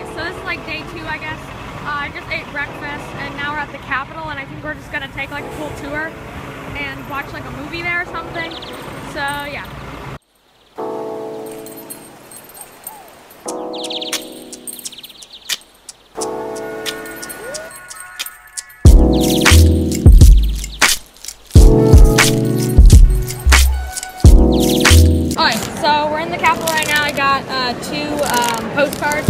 So this is like day two, I guess. Uh, I just ate breakfast, and now we're at the Capitol, and I think we're just gonna take like a cool tour and watch like a movie there or something. So yeah. The Capitol right now. I got uh, two um, postcards.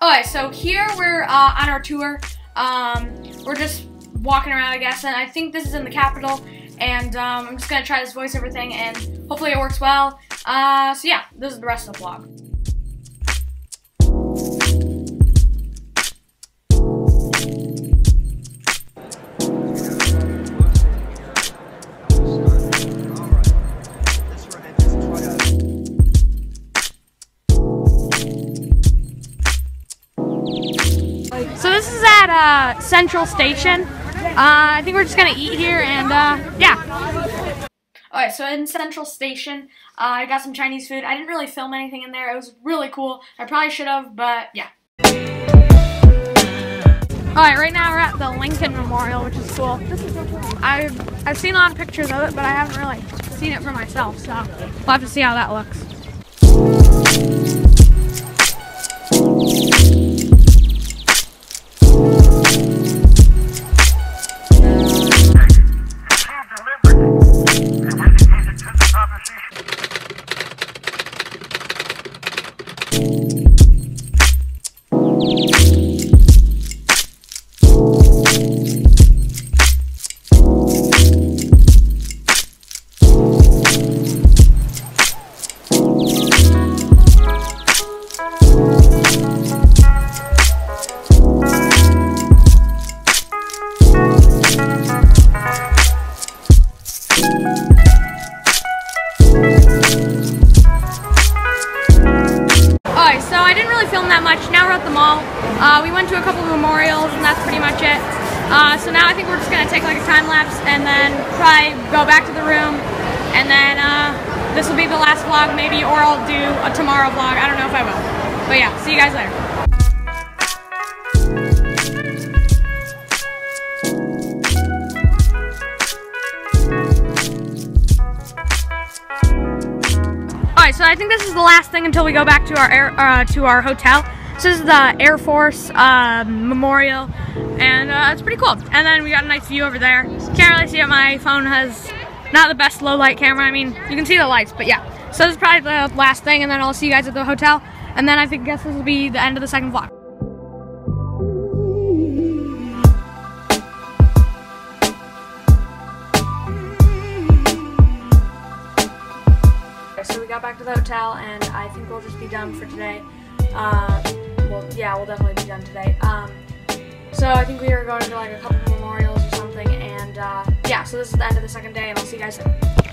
Alright, so here we're uh, on our tour. Um, we're just walking around, I guess, and I think this is in the Capitol. And um, I'm just gonna try this voiceover thing, and hopefully it works well. Uh, so yeah, this is the rest of the vlog. This is at uh, Central Station. Uh, I think we're just gonna eat here and uh, yeah. Alright, so in Central Station, uh, I got some Chinese food. I didn't really film anything in there. It was really cool. I probably should have, but yeah. Alright, right now we're at the Lincoln Memorial, which is cool. I've, I've seen a lot of pictures of it, but I haven't really seen it for myself, so we'll have to see how that looks. Much. Now we're at the mall. Uh, we went to a couple of memorials, and that's pretty much it. Uh, so now I think we're just gonna take like a time lapse and then probably go back to the room, and then uh, this will be the last vlog maybe, or I'll do a tomorrow vlog. I don't know if I will. But yeah, see you guys later. Alright, so I think this is the last thing until we go back to our air, uh, to our hotel. This is the Air Force uh, Memorial, and uh, it's pretty cool. And then we got a nice view over there. Can't really see it. My phone has not the best low light camera. I mean, you can see the lights, but yeah. So this is probably the last thing, and then I'll see you guys at the hotel. And then I think guess this will be the end of the second vlog. So we got back to the hotel, and I think we'll just be done for today. Uh, well, yeah, we'll definitely be done today. Um, so I think we are going to like a couple memorials or something, and uh, yeah, so this is the end of the second day, and I'll see you guys soon.